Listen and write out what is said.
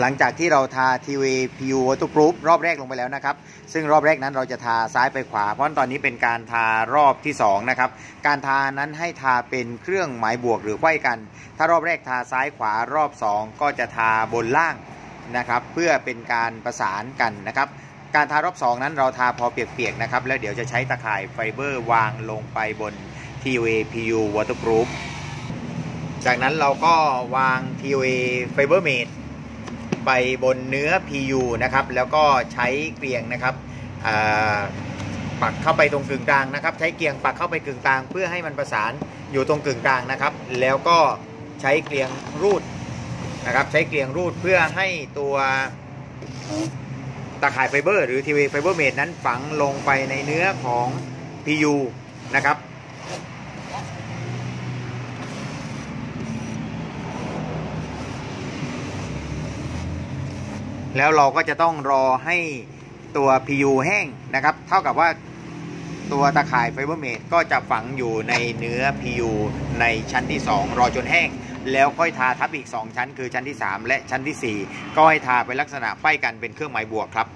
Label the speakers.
Speaker 1: หลังจากที่เราทา TV PU Waterproof รอบแรกลงไปแล้วนะครับ ซึ่งรอบแรกนั้นเราจะทาซ้ายไปขวา เพราะตอนนี้เป็นการทารอบที่2นะครับ การทานั้นให้ทาเป็นเครื่องหมายบวกหรือไขว้กัน ถ้ารอบแรกทาซ้ายขวารอบ 2 ก็จะทาบนล่างนะครับ เพื่อเป็นการประสานกันนะครับ การทารอบ 2 นั้นเราทาพอเปียกๆนะครับ แล้วเดี๋ยวจะใช้ตะข่ายไฟเบอร์วางลงไปบน TUA PU Waterproof จากนั้นเราก็วาง TUA Fiber Mate ไปบนเนื้อ PU นะครับ แล้วก็ใช้เกลียงนะครับปักเข้าไปตรงกึ่งกลางนะครับ ใช้เกลียงปักเข้าไปกึ่งกลาง เพื่อให้มันประสานอยู่ตรงกึ่งกลางนะครับ แล้วก็ใช้เกลียงรูดนะครับ ใช้เกลียงรูดเพื่อให้ตัวตะข่ายไฟเบอร์หรือทีวีไฟเบอร์เมดนั้นฝังลงไปในเนื้อของ PU นะครับ แล้วเราก็จะต้องรอให้ตัว PU แห้งนะครับ เท่ากับว่าตัวตะข่ายไฟเบอร์เมดก็จะฝังอยู่ในเนื้อ PU ในชั้นที่ 2 รอจนแห้ง แล้วค่อยทาทับอีก 2 ชั้น คือชั้นที่ 3 และชั้นที่ 4 ก็ให้ทาเป็นลักษณะไฟกันเป็นเครื่องหมายบวกครับ